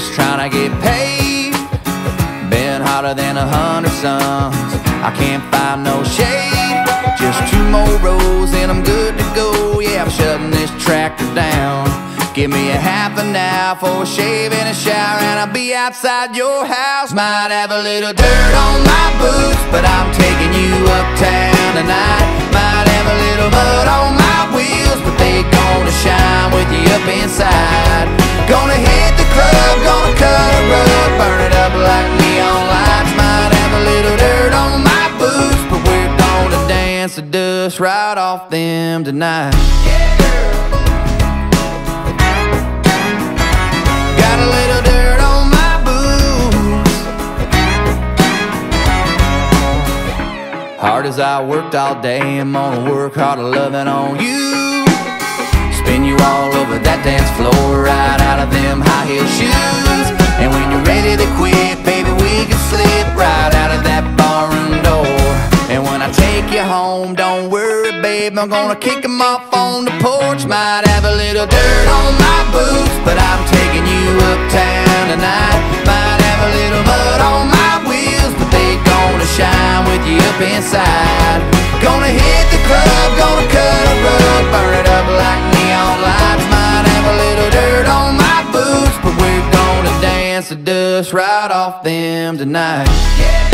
just trying to get paid. Been hotter than a hundred suns. I can't find no shade. Just two more rows and I'm good to go. Yeah, I'm shutting this tractor down. Give me a half an hour for a shave and a shower, and I'll be outside your house. Might have a little dirt on my boots, but I'm dust right off them tonight. Got a little dirt on my boots. Hard as I worked all day, I'm gonna work harder loving on you. Spin you all over that dance floor, home, don't worry, babe, I'm gonna kick 'em off on the porch. Might have a little dirt on my boots, but I'm taking you uptown tonight. Might have a little mud on my wheels, but they gonna shine with you up inside. Gonna hit the club, gonna cut a rug, burn it up like neon lights. Might have a little dirt on my boots, but we're gonna dance the dust right off them tonight. Yeah.